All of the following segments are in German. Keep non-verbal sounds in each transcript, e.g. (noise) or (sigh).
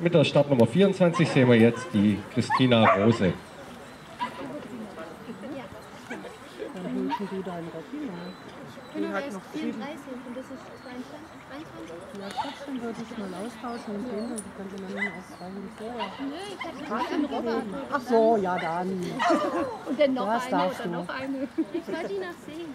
Mit der Startnummer 24 sehen wir jetzt die Christina Rose. Genau, er ist 34 und das ist 22. Ja, trotzdem würde ich mal austauschen und den, dann könnte man ihn aus zwei Hunden vorher. Nö, ich hatte einen Robert. Ach so, ja dann. (laughs) Und dann noch Das eine darfst oder du. noch eine. Ich wollte ihn noch sehen.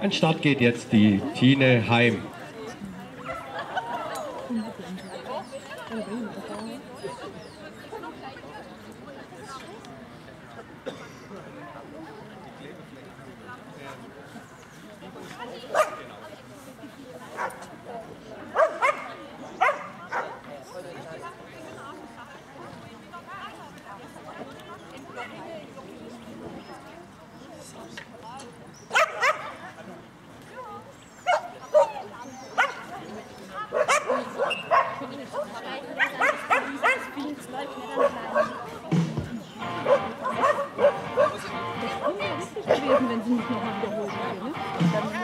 An Start geht jetzt die Tine Heim. Das wäre ja gewesen, wenn sie mich nochmal wiederholt hätte. Ne?